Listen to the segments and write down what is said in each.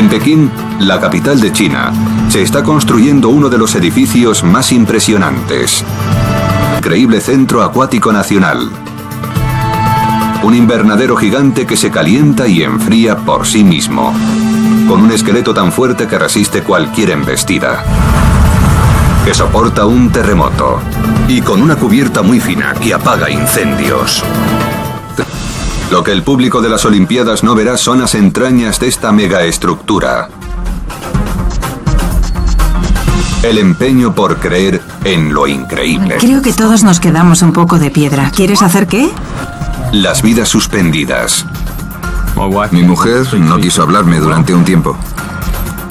En Pekín, la capital de China, se está construyendo uno de los edificios más impresionantes. Increíble centro acuático nacional. Un invernadero gigante que se calienta y enfría por sí mismo, con un esqueleto tan fuerte que resiste cualquier embestida que soporta un terremoto y con una cubierta muy fina que apaga incendios. Lo que el público de las Olimpiadas no verá son las entrañas de esta megaestructura. El empeño por creer en lo increíble. Creo que todos nos quedamos un poco de piedra. ¿Quieres hacer qué? Las vidas suspendidas. Mi mujer no quiso hablarme durante un tiempo.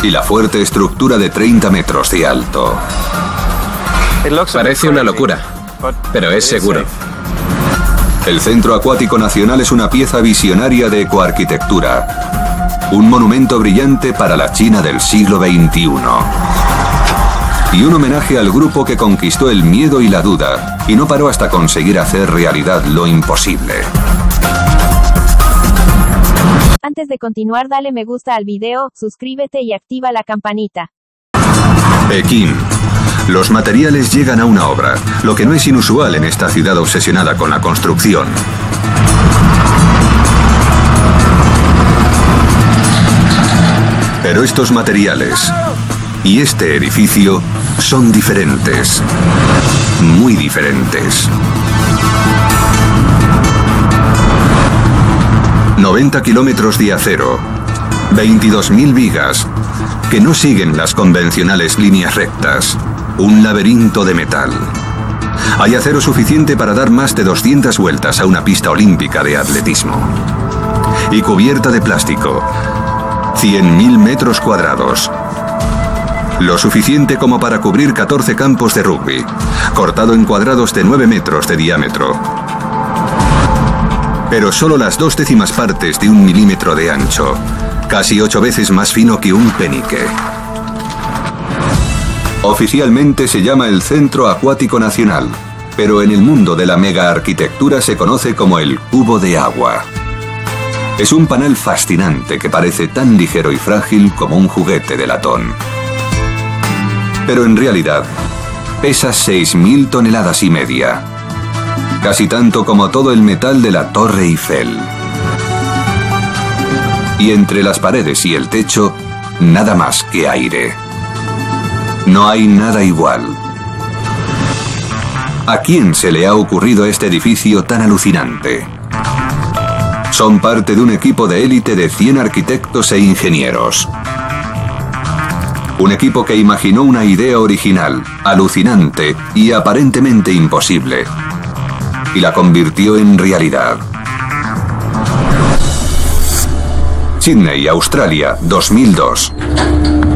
Y la fuerte estructura de 30 metros de alto. Parece una locura, pero es seguro. El Centro Acuático Nacional es una pieza visionaria de ecoarquitectura. Un monumento brillante para la China del siglo XXI. Y un homenaje al grupo que conquistó el miedo y la duda y no paró hasta conseguir hacer realidad lo imposible. Antes de continuar dale me gusta al video, suscríbete y activa la campanita. Pekín, los materiales llegan a una obra, lo que no es inusual en esta ciudad obsesionada con la construcción. Pero estos materiales y este edificio son diferentes, muy diferentes. 90 kilómetros de acero, 22.000 vigas, que no siguen las convencionales líneas rectas un laberinto de metal. Hay acero suficiente para dar más de 200 vueltas a una pista olímpica de atletismo. Y cubierta de plástico. 100.000 metros cuadrados. Lo suficiente como para cubrir 14 campos de rugby, cortado en cuadrados de 9 metros de diámetro. Pero solo las dos décimas partes de un milímetro de ancho, casi ocho veces más fino que un penique. Oficialmente se llama el Centro Acuático Nacional, pero en el mundo de la mega arquitectura se conoce como el cubo de agua. Es un panel fascinante que parece tan ligero y frágil como un juguete de latón. Pero en realidad, pesa 6.000 toneladas y media. Casi tanto como todo el metal de la Torre Eiffel. Y entre las paredes y el techo, nada más que aire. No hay nada igual. ¿A quién se le ha ocurrido este edificio tan alucinante? Son parte de un equipo de élite de 100 arquitectos e ingenieros. Un equipo que imaginó una idea original, alucinante y aparentemente imposible. Y la convirtió en realidad. Sydney, Australia, 2002.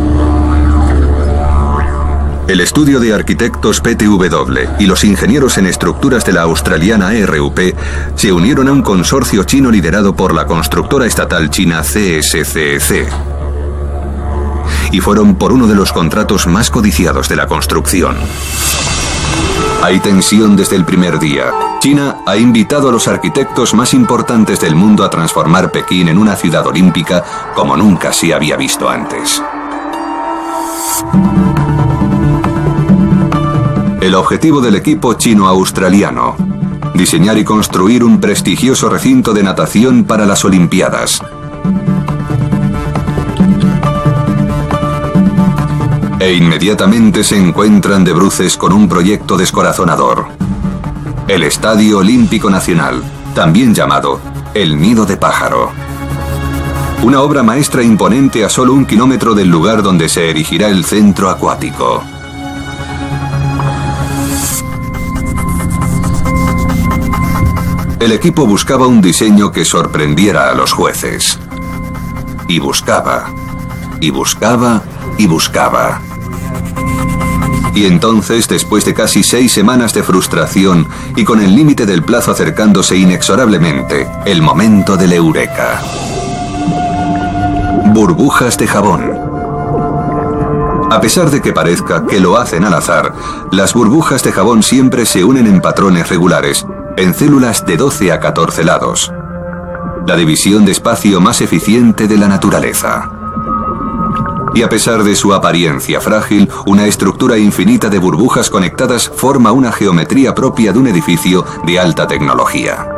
El estudio de arquitectos PTW y los ingenieros en estructuras de la australiana RUP se unieron a un consorcio chino liderado por la constructora estatal china CSCC. Y fueron por uno de los contratos más codiciados de la construcción. Hay tensión desde el primer día. China ha invitado a los arquitectos más importantes del mundo a transformar Pekín en una ciudad olímpica como nunca se había visto antes. El objetivo del equipo chino-australiano. Diseñar y construir un prestigioso recinto de natación para las Olimpiadas. E inmediatamente se encuentran de bruces con un proyecto descorazonador. El Estadio Olímpico Nacional, también llamado El Nido de Pájaro. Una obra maestra imponente a solo un kilómetro del lugar donde se erigirá el centro acuático. El equipo buscaba un diseño que sorprendiera a los jueces. Y buscaba, y buscaba, y buscaba. Y entonces, después de casi seis semanas de frustración y con el límite del plazo acercándose inexorablemente, el momento del eureka. Burbujas de jabón. A pesar de que parezca que lo hacen al azar, las burbujas de jabón siempre se unen en patrones regulares en células de 12 a 14 lados. La división de espacio más eficiente de la naturaleza. Y a pesar de su apariencia frágil, una estructura infinita de burbujas conectadas forma una geometría propia de un edificio de alta tecnología.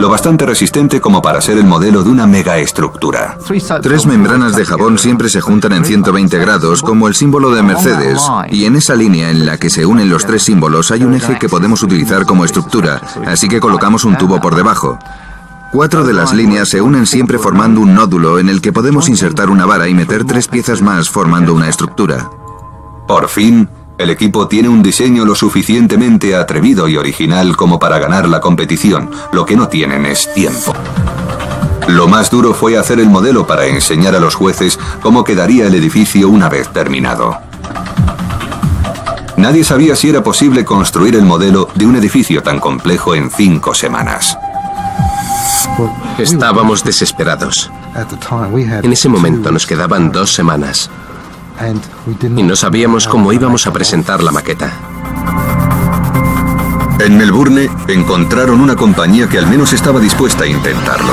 Lo bastante resistente como para ser el modelo de una megaestructura. Tres membranas de jabón siempre se juntan en 120 grados como el símbolo de Mercedes y en esa línea en la que se unen los tres símbolos hay un eje que podemos utilizar como estructura, así que colocamos un tubo por debajo. Cuatro de las líneas se unen siempre formando un nódulo en el que podemos insertar una vara y meter tres piezas más formando una estructura. Por fin, el equipo tiene un diseño lo suficientemente atrevido y original como para ganar la competición. Lo que no tienen es tiempo. Lo más duro fue hacer el modelo para enseñar a los jueces cómo quedaría el edificio una vez terminado. Nadie sabía si era posible construir el modelo de un edificio tan complejo en cinco semanas. Estábamos desesperados. En ese momento nos quedaban dos semanas y no sabíamos cómo íbamos a presentar la maqueta. En Melbourne encontraron una compañía que al menos estaba dispuesta a intentarlo.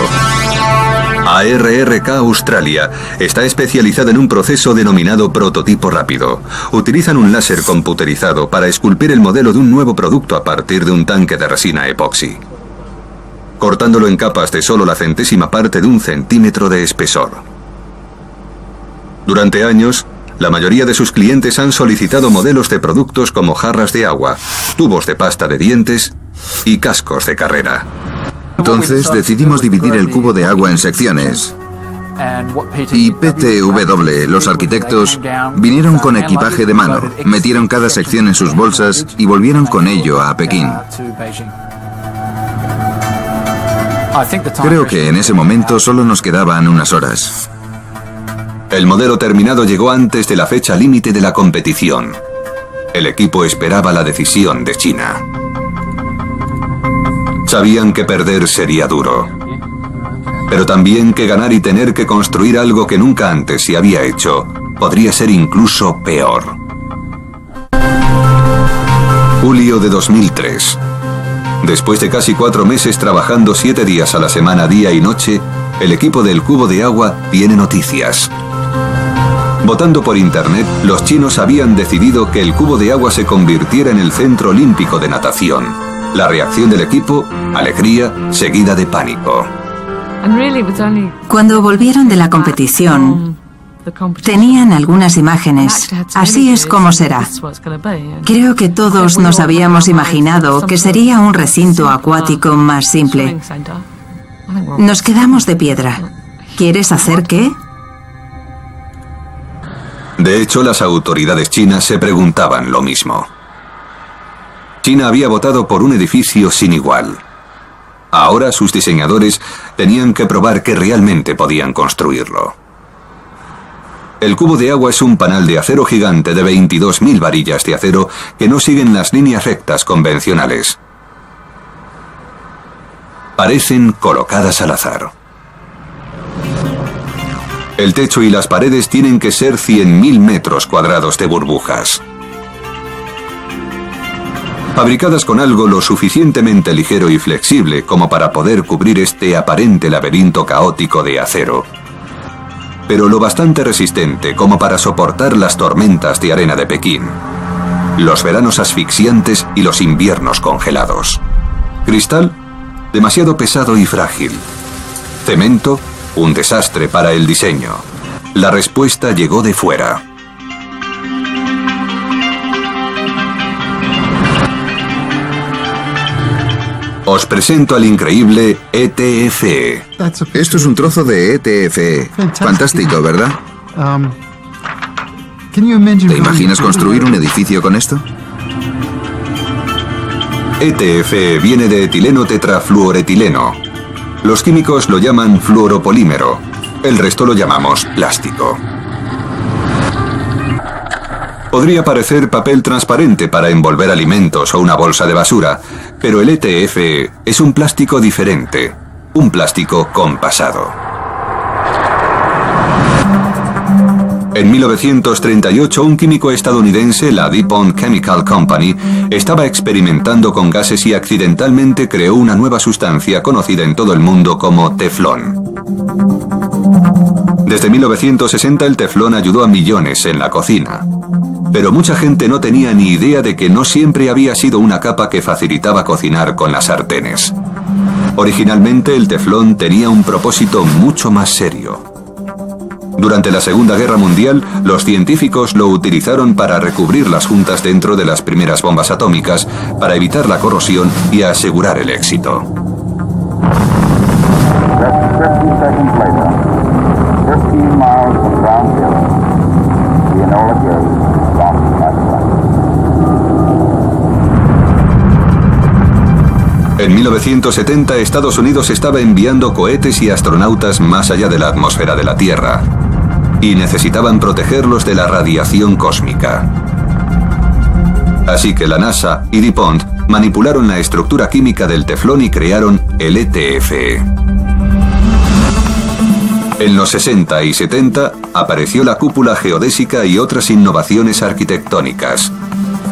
ARRK Australia está especializada en un proceso denominado prototipo rápido. Utilizan un láser computerizado para esculpir el modelo de un nuevo producto a partir de un tanque de resina epoxi cortándolo en capas de solo la centésima parte de un centímetro de espesor. Durante años, la mayoría de sus clientes han solicitado modelos de productos como jarras de agua, tubos de pasta de dientes y cascos de carrera. Entonces decidimos dividir el cubo de agua en secciones. Y PTW, los arquitectos, vinieron con equipaje de mano, metieron cada sección en sus bolsas y volvieron con ello a Pekín. Creo que en ese momento solo nos quedaban unas horas. El modelo terminado llegó antes de la fecha límite de la competición. El equipo esperaba la decisión de China. Sabían que perder sería duro, pero también que ganar y tener que construir algo que nunca antes se había hecho podría ser incluso peor. Julio de 2003. Después de casi cuatro meses trabajando siete días a la semana, día y noche, el equipo del cubo de agua tiene noticias. Votando por internet, los chinos habían decidido que el cubo de agua se convirtiera en el centro olímpico de natación. La reacción del equipo, alegría, seguida de pánico. Cuando volvieron de la competición, Tenían algunas imágenes. Así es como será. Creo que todos nos habíamos imaginado que sería un recinto acuático más simple. Nos quedamos de piedra. ¿Quieres hacer qué? De hecho, las autoridades chinas se preguntaban lo mismo. China había votado por un edificio sin igual. Ahora sus diseñadores tenían que probar que realmente podían construirlo. El cubo de agua es un panal de acero gigante de 22.000 varillas de acero que no siguen las líneas rectas convencionales. Parecen colocadas al azar. El techo y las paredes tienen que ser 100.000 metros cuadrados de burbujas. Fabricadas con algo lo suficientemente ligero y flexible como para poder cubrir este aparente laberinto caótico de acero pero lo bastante resistente como para soportar las tormentas de arena de Pekín, los veranos asfixiantes y los inviernos congelados. Cristal, demasiado pesado y frágil. Cemento, un desastre para el diseño. La respuesta llegó de fuera. Os presento al increíble ETFE. Esto es un trozo de ETFE. Fantástico, ¿verdad? Um, ¿Te imaginas construir un edificio con esto? ETFE viene de etileno tetrafluoretileno. Los químicos lo llaman fluoropolímero. El resto lo llamamos plástico. Podría parecer papel transparente para envolver alimentos o una bolsa de basura, pero el ETF es un plástico diferente, un plástico con En 1938, un químico estadounidense, la DuPont Chemical Company, estaba experimentando con gases y accidentalmente creó una nueva sustancia conocida en todo el mundo como teflón. Desde 1960 el teflón ayudó a millones en la cocina. Pero mucha gente no tenía ni idea de que no siempre había sido una capa que facilitaba cocinar con las sartenes. Originalmente el teflón tenía un propósito mucho más serio. Durante la Segunda Guerra Mundial, los científicos lo utilizaron para recubrir las juntas dentro de las primeras bombas atómicas, para evitar la corrosión y asegurar el éxito. En 1970 Estados Unidos estaba enviando cohetes y astronautas más allá de la atmósfera de la Tierra y necesitaban protegerlos de la radiación cósmica. Así que la NASA y DuPont manipularon la estructura química del teflón y crearon el ETF. En los 60 y 70 apareció la cúpula geodésica y otras innovaciones arquitectónicas.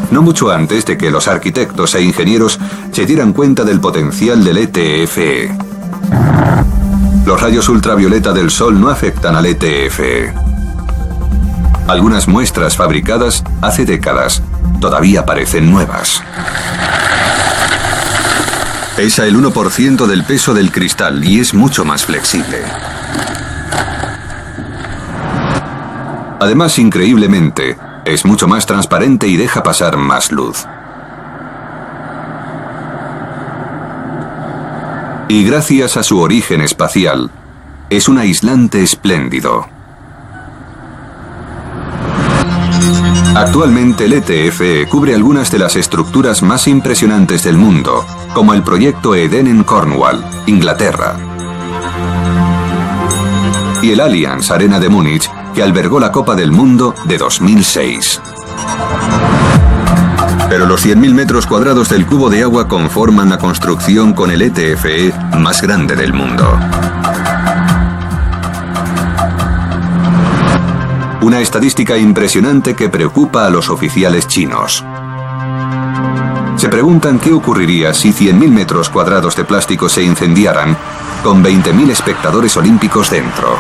No mucho antes de que los arquitectos e ingenieros se dieran cuenta del potencial del ETF. Los rayos ultravioleta del Sol no afectan al ETF. Algunas muestras fabricadas hace décadas todavía parecen nuevas. Pesa el 1% del peso del cristal y es mucho más flexible. Además, increíblemente, es mucho más transparente y deja pasar más luz. Y gracias a su origen espacial, es un aislante espléndido. Actualmente el ETF cubre algunas de las estructuras más impresionantes del mundo, como el proyecto Eden en Cornwall, Inglaterra, y el Allianz Arena de Múnich, que albergó la Copa del Mundo de 2006. Pero los 100.000 metros cuadrados del cubo de agua conforman la construcción con el ETFE más grande del mundo. Una estadística impresionante que preocupa a los oficiales chinos. Se preguntan qué ocurriría si 100.000 metros cuadrados de plástico se incendiaran con 20.000 espectadores olímpicos dentro.